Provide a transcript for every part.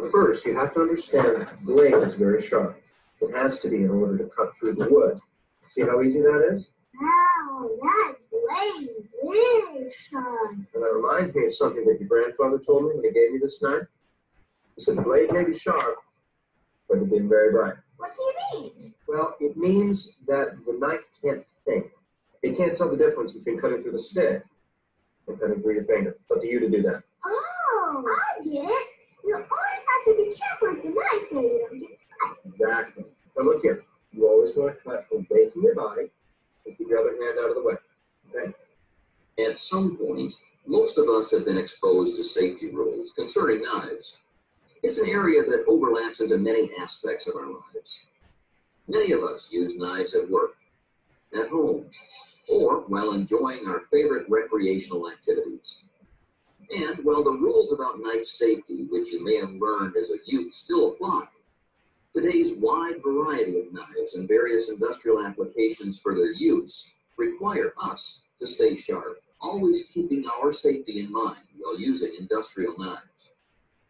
So first, you have to understand that the blade is very sharp. It has to be in order to cut through the wood. See how easy that is? Wow, that blade is very sharp. And that reminds me of something that your grandfather told me when he gave me this knife. He said the blade may be sharp, but it's been very bright. What do you mean? Well, it means that the knife can't think. It can't tell the difference between cutting through the stick and cutting through your finger. It's up to you to do that. Oh, I get it. You always have to be careful with the knife so you don't get cut. Exactly. Now look here. You always want to cut away from your body and keep your other hand out of the way. Okay? At some point, most of us have been exposed to safety rules concerning knives. It's an area that overlaps into many aspects of our lives. Many of us use knives at work, at home, or while enjoying our favorite recreational activities. And while the rules about knife safety, which you may have learned as a youth, still apply, today's wide variety of knives and various industrial applications for their use require us to stay sharp, always keeping our safety in mind while using industrial knives.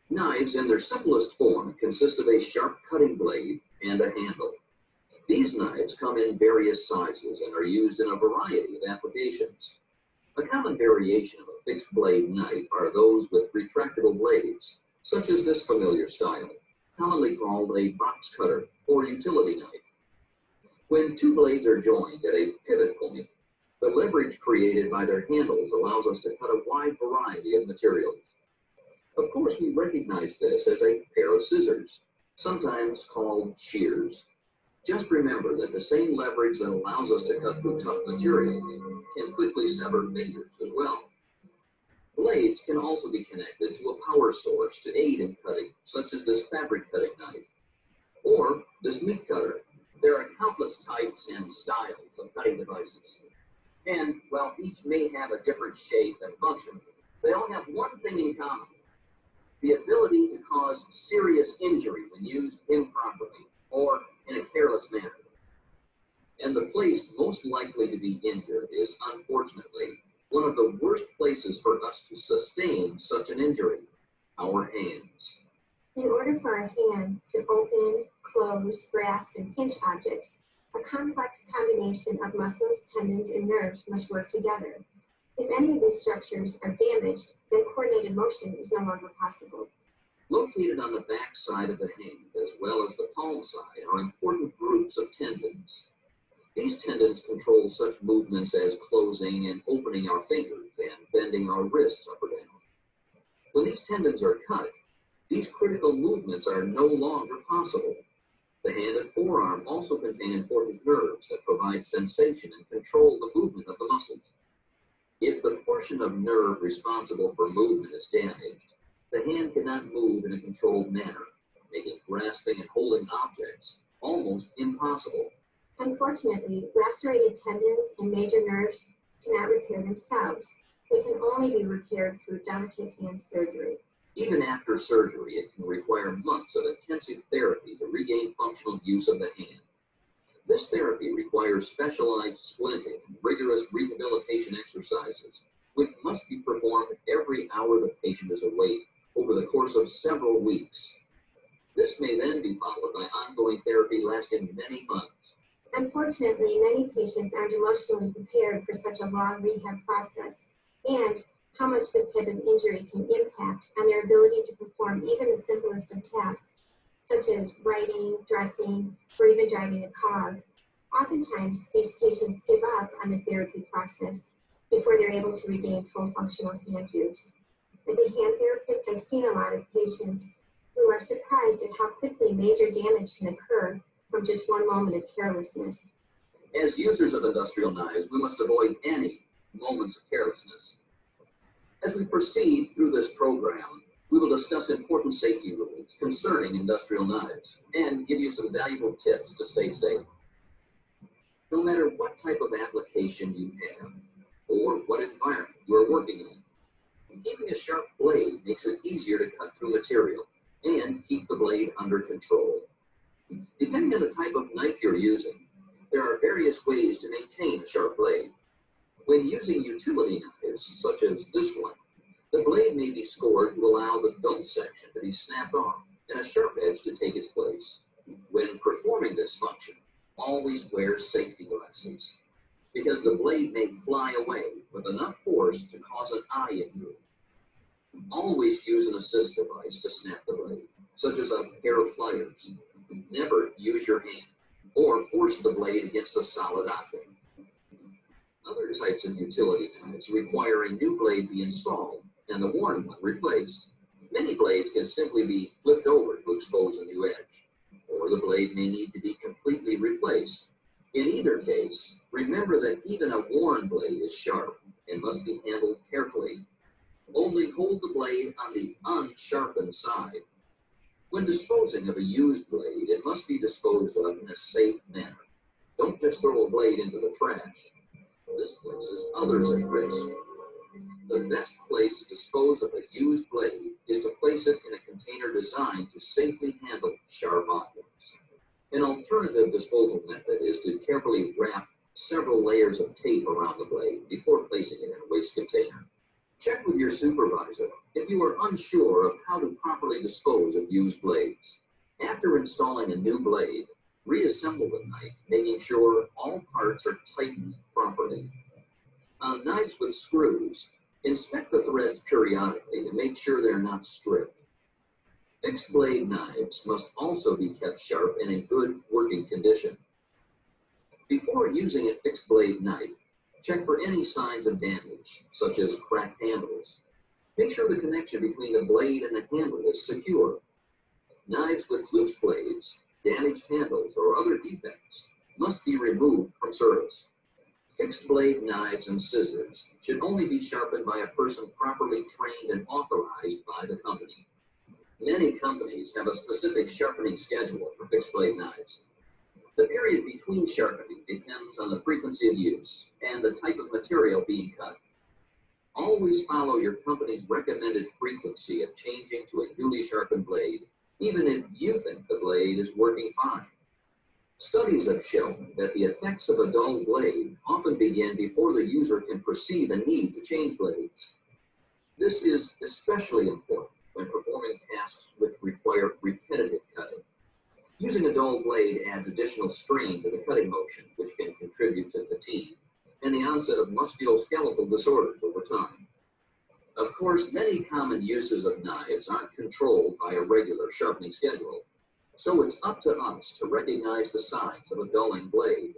Knives, in their simplest form, consist of a sharp cutting blade and a handle. These knives come in various sizes and are used in a variety of applications. A common variation of fixed blade knife are those with retractable blades, such as this familiar style, commonly called a box cutter or utility knife. When two blades are joined at a pivot point, the leverage created by their handles allows us to cut a wide variety of materials. Of course, we recognize this as a pair of scissors, sometimes called shears. Just remember that the same leverage that allows us to cut through tough materials can quickly sever fingers as well. Blades can also be connected to a power source to aid in cutting, such as this fabric cutting knife, or this meat cutter. There are countless types and styles of cutting devices. And while each may have a different shape and function, they all have one thing in common the ability to cause serious injury when used improperly or in a careless manner. And the place most likely to be injured is, unfortunately, one of the worst places for us to sustain such an injury our hands. In order for our hands to open, close, grasp, and pinch objects, a complex combination of muscles, tendons, and nerves must work together. If any of these structures are damaged, then coordinated motion is no longer possible. Located on the back side of the hand, as well as the palm side, are important groups of tendons. These tendons control such movements as closing and opening our fingers and bending our wrists up or down. When these tendons are cut, these critical movements are no longer possible. The hand and forearm also contain important nerves that provide sensation and control the movement of the muscles. If the portion of nerve responsible for movement is damaged, the hand cannot move in a controlled manner, making grasping and holding objects almost impossible. Unfortunately, lacerated tendons and major nerves cannot repair themselves. They can only be repaired through delicate hand surgery. Even after surgery, it can require months of intensive therapy to regain functional use of the hand. This therapy requires specialized splinting and rigorous rehabilitation exercises, which must be performed every hour the patient is awake over the course of several weeks. This may then be followed by ongoing therapy lasting many months. Unfortunately, many patients aren't emotionally prepared for such a long rehab process, and how much this type of injury can impact on their ability to perform even the simplest of tasks, such as writing, dressing, or even driving a car. Oftentimes, these patients give up on the therapy process before they're able to regain full functional hand use. As a hand therapist, I've seen a lot of patients who are surprised at how quickly major damage can occur from just one moment of carelessness. As users of industrial knives, we must avoid any moments of carelessness. As we proceed through this program, we will discuss important safety rules concerning industrial knives and give you some valuable tips to stay safe. No matter what type of application you have or what environment you are working in, keeping a sharp blade makes it easier to cut through material and keep the blade under control. Depending on the type of knife you're using, there are various ways to maintain a sharp blade. When using utility knives, such as this one, the blade may be scored to allow the dull section to be snapped off and a sharp edge to take its place. When performing this function, always wear safety glasses because the blade may fly away with enough force to cause an eye injury. Always use an assist device to snap the blade, such as a pair of pliers. Never use your hand or force the blade against a solid object. Other types of utility knives require a new blade be installed and the worn one replaced. Many blades can simply be flipped over to expose a new edge, or the blade may need to be completely replaced. In either case, remember that even a worn blade is sharp and must be handled carefully. Only hold the blade on the unsharpened side. When disposing of a used blade, it must be disposed of in a safe manner. Don't just throw a blade into the trash. This places others at risk. The best place to dispose of a used blade is to place it in a container designed to safely handle sharp objects. An alternative disposal method is to carefully wrap several layers of tape around the blade before placing it in a waste container. Check with your supervisor if you are unsure of how to properly dispose of used blades. After installing a new blade, reassemble the knife, making sure all parts are tightened properly. On knives with screws, inspect the threads periodically to make sure they're not stripped. Fixed blade knives must also be kept sharp and in good working condition. Before using a fixed blade knife, check for any signs of damage, such as cracked handles. Make sure the connection between the blade and the handle is secure. Knives with loose blades, damaged handles, or other defects must be removed from service. Fixed blade knives and scissors should only be sharpened by a person properly trained and authorized by the company. Many companies have a specific sharpening schedule for fixed blade knives. The period between sharpening depends on the frequency of use and the type of material being cut. Always follow your company's recommended frequency of changing to a newly sharpened blade, even if you think the blade is working fine. Studies have shown that the effects of a dull blade often begin before the user can perceive a need to change blades. This is especially important when performing tasks which require repetitive cutting. Using a dull blade adds additional strain to the cutting motion, which can contribute to fatigue and the onset of musculoskeletal disorders over time. Of course, many common uses of knives aren't controlled by a regular sharpening schedule, so it's up to us to recognize the signs of a dulling blade.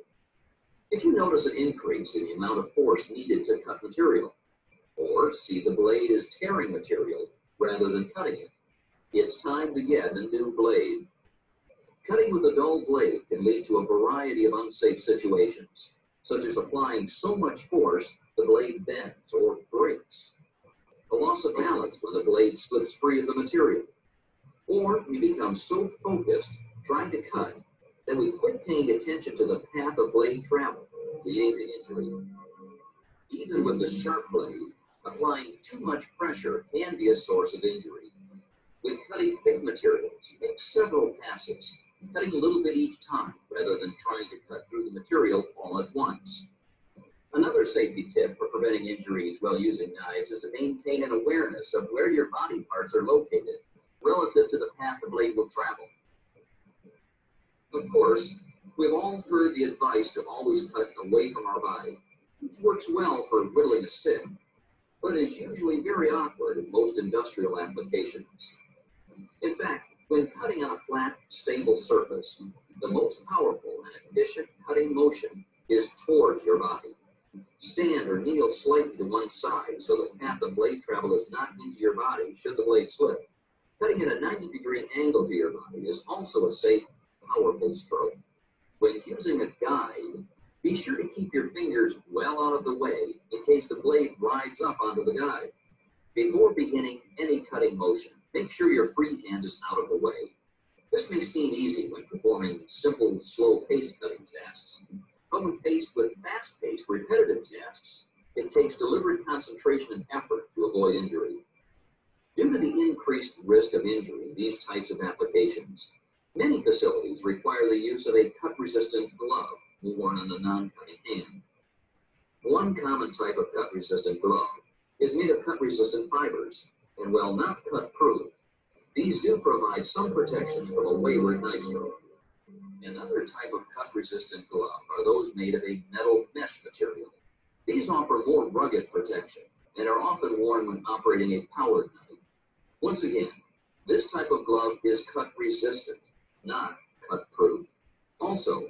If you notice an increase in the amount of force needed to cut material, or see the blade is tearing material rather than cutting it, it's time to get a new blade. Cutting with a dull blade can lead to a variety of unsafe situations, such as applying so much force the blade bends or breaks, a loss of balance when the blade slips free of the material, or we become so focused trying to cut that we quit paying attention to the path of blade travel, leading to injury. Even with a sharp blade, applying too much pressure can be a source of injury. When cutting thick materials, make several passes, cutting a little bit each time rather than trying to cut through the material all at once. Another safety tip for preventing injuries while using knives is to maintain an awareness of where your body parts are located relative to the path the blade will travel. Of course, we've all heard the advice to always cut away from our body, which works well for whittling a stick, but is usually very awkward in most industrial applications. In fact, when cutting on a flat, stable surface, the most powerful and efficient cutting motion is towards your body. Stand or kneel slightly to one side so the path of blade travel is not into your body should the blade slip. Cutting at a 90 degree angle to your body is also a safe, powerful stroke. When using a guide, be sure to keep your fingers well out of the way in case the blade rides up onto the guide. Before beginning any cutting motion, make sure your free hand is out of the way. This may seem easy when performing simple, slow-paced cutting tasks, but when faced with fast-paced, repetitive tasks, it takes deliberate concentration and effort to avoid injury. Due to the increased risk of injury in these types of applications, many facilities require the use of a cut-resistant glove worn on the non-cutting hand. One common type of cut-resistant glove is made of cut-resistant fibers and while not cut proof, these do provide some protection from a wayward knife stroke. Another type of cut resistant glove are those made of a metal mesh material. These offer more rugged protection and are often worn when operating a powered knife. Once again, this type of glove is cut resistant, not cut proof. Also,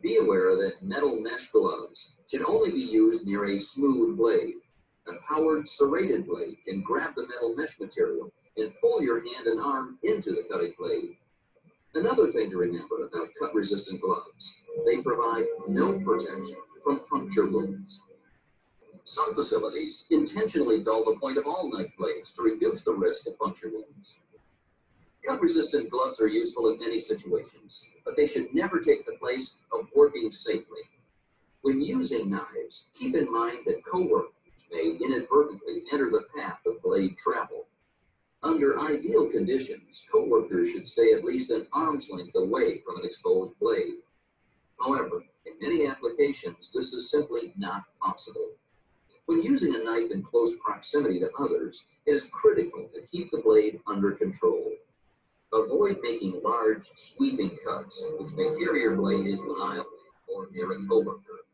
be aware that metal mesh gloves should only be used near a smooth blade. A powered serrated blade can grab the metal mesh material and pull your hand and arm into the cutting blade. Another thing to remember about cut resistant gloves, they provide no protection from puncture wounds. Some facilities intentionally dull the point of all knife blades to reduce the risk of puncture wounds. Cut resistant gloves are useful in many situations, but they should never take the place of working safely. When using knives, keep in mind that coworkers may inadvertently enter the path of blade travel. Under ideal conditions, coworkers should stay at least an arm's length away from an exposed blade. However, in many applications, this is simply not possible. When using a knife in close proximity to others, it is critical to keep the blade under control. Avoid making large, sweeping cuts, which may carry your blade into an aisle or near a coworker.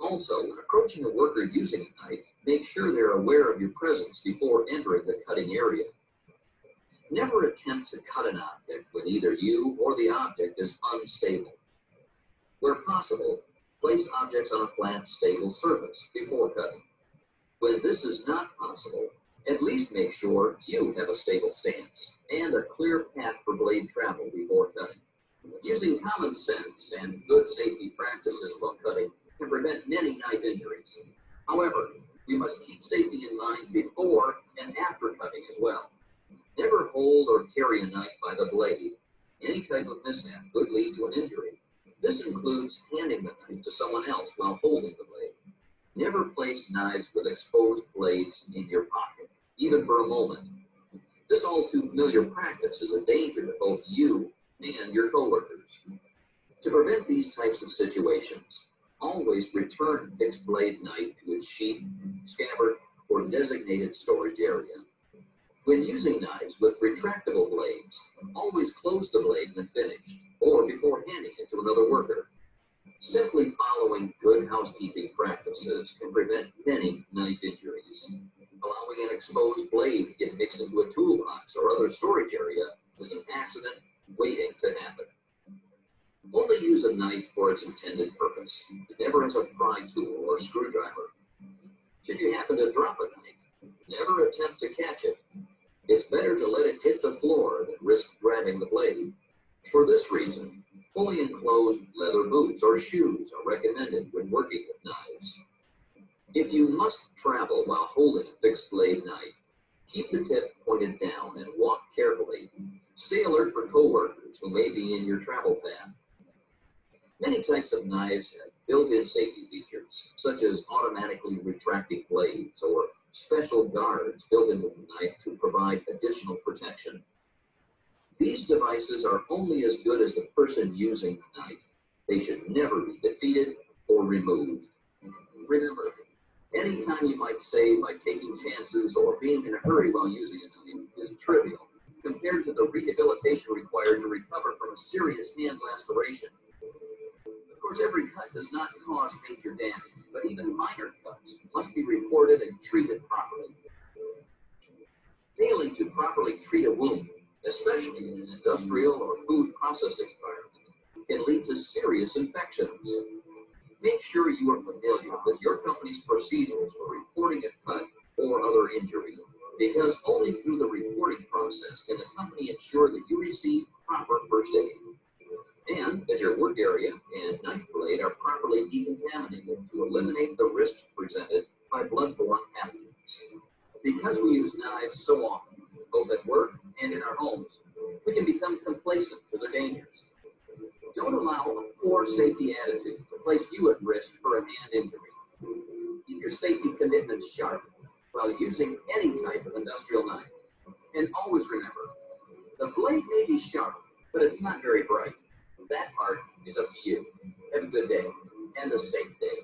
Also, when approaching a worker using a knife, make sure they're aware of your presence before entering the cutting area. Never attempt to cut an object when either you or the object is unstable. Where possible, place objects on a flat, stable surface before cutting. When this is not possible, at least make sure you have a stable stance and a clear path for blade travel before cutting. Using common sense and good safety practices while cutting can prevent many knife injuries. However, we must keep safety in mind before and after cutting as well. Never hold or carry a knife by the blade. Any type of mishap could lead to an injury. This includes handing the knife to someone else while holding the blade. Never place knives with exposed blades in your pocket, even for a moment. This all too familiar practice is a danger to both you and your coworkers. To prevent these types of situations, always return fixed blade knife to its sheath, scabbard, or designated storage area. When using knives with retractable blades, always close the blade when finished, or before handing it to another worker. Simply following good housekeeping practices can prevent many knife injuries. Allowing an exposed blade to get mixed into a toolbox or other storage area is an accident waiting to happen. Only use a knife for its intended purpose, never as a pry tool or screwdriver. Should you happen to drop a knife, never attempt to catch it. It's better to let it hit the floor than risk grabbing the blade. For this reason, fully enclosed leather boots or shoes are recommended when working with knives. If you must travel while holding a fixed blade knife, keep the tip pointed down and walk carefully. Stay alert for coworkers who may be in your travel path. Many types of knives have built-in safety features, such as automatically retracting blades or special guards built into the knife to provide additional protection. These devices are only as good as the person using the knife. They should never be defeated or removed. Remember, any time you might save by taking chances or being in a hurry while using a knife is trivial compared to the rehabilitation required to recover from a serious hand laceration course, every cut does not cause major damage, but even minor cuts must be reported and treated properly. Failing to properly treat a wound, especially in an industrial or food processing environment, can lead to serious infections. Make sure you are familiar with your company's procedures for reporting a cut or other injury, because only through the reporting process can the company ensure that you receive proper first aid and that your work area and knife blade are properly decontaminated to eliminate the risks presented by bloodborne pathogens. Because we use knives so often, both at work and in our homes, we can become complacent to their dangers. Don't allow a poor safety attitude to place you at risk for a hand injury. Keep your safety commitment sharp while using any type of industrial knife. And always remember, the blade may be sharp, but it's not very bright. That part is up to you. Have a good day and a safe day.